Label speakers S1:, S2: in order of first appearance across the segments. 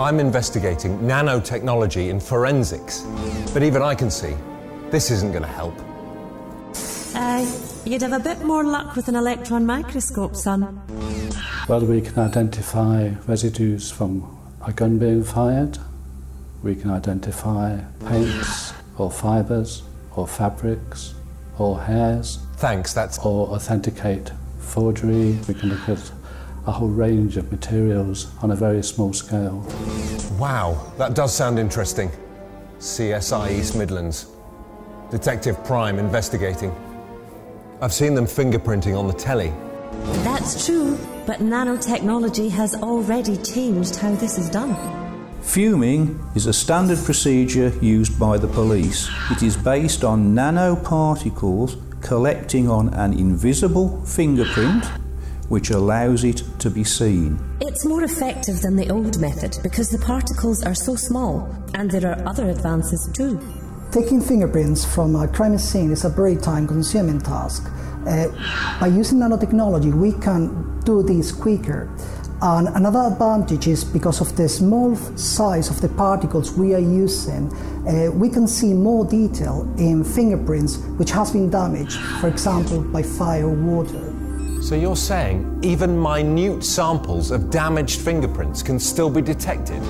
S1: I'm investigating nanotechnology in forensics. But even I can see this isn't going to help.
S2: Uh, you'd have a bit more luck with an electron microscope, son.
S3: Well, we can identify residues from a gun being fired. We can identify paints or fibres or fabrics or hairs.
S1: Thanks, that's.
S3: Or authenticate forgery. We can look at a whole range of materials on a very small scale.
S1: Wow, that does sound interesting. CSI East Midlands. Detective Prime investigating. I've seen them fingerprinting on the telly.
S2: That's true, but nanotechnology has already changed how this is done.
S4: Fuming is a standard procedure used by the police. It is based on nanoparticles collecting on an invisible fingerprint which allows it to be seen.
S2: It's more effective than the old method because the particles are so small, and there are other advances too.
S5: Taking fingerprints from a crime scene is a very time consuming task. Uh, by using nanotechnology, we can do this quicker. And another advantage is because of the small size of the particles we are using, uh, we can see more detail in fingerprints which has been damaged, for example, by fire or water.
S1: So you're saying even minute samples of damaged fingerprints can still be detected?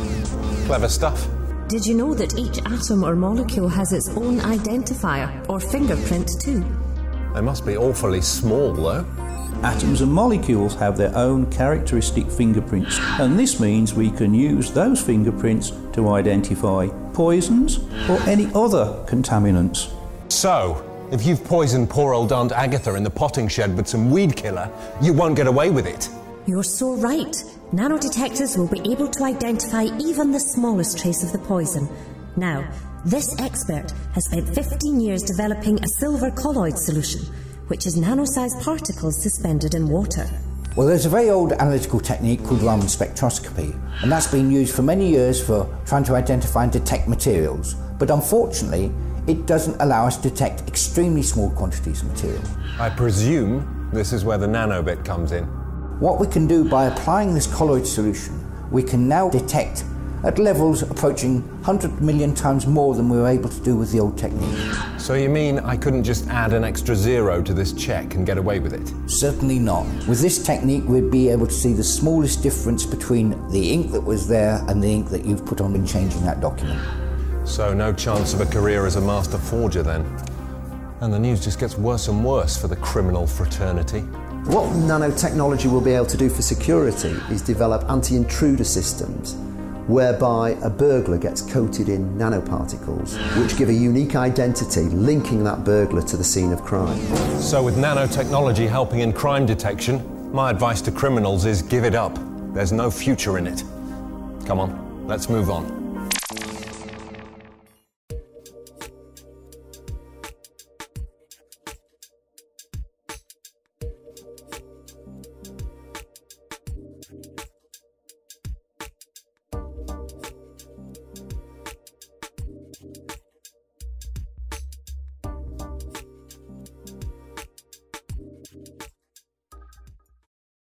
S1: Clever stuff.
S2: Did you know that each atom or molecule has its own identifier or fingerprint too?
S1: They must be awfully small though.
S4: Atoms and molecules have their own characteristic fingerprints, and this means we can use those fingerprints to identify poisons or any other contaminants.
S1: So, if you've poisoned poor old Aunt Agatha in the potting shed with some weed killer, you won't get away with it.
S2: You're so right. Nanodetectors will be able to identify even the smallest trace of the poison. Now, this expert has spent 15 years developing a silver colloid solution, which is nano-sized particles suspended in water.
S6: Well, there's a very old analytical technique called Raman spectroscopy, and that's been used for many years for trying to identify and detect materials. But unfortunately, it doesn't allow us to detect extremely small quantities of material.
S1: I presume this is where the nanobit comes in.
S6: What we can do by applying this colloid solution, we can now detect at levels approaching 100 million times more than we were able to do with the old technique.
S1: So you mean I couldn't just add an extra zero to this check and get away with it?
S6: Certainly not. With this technique, we'd be able to see the smallest difference between the ink that was there and the ink that you've put on in changing that document.
S1: So no chance of a career as a master forger then? And the news just gets worse and worse for the criminal fraternity.
S7: What nanotechnology will be able to do for security is develop anti-intruder systems whereby a burglar gets coated in nanoparticles which give a unique identity linking that burglar to the scene of crime.
S1: So with nanotechnology helping in crime detection, my advice to criminals is give it up. There's no future in it. Come on, let's move on.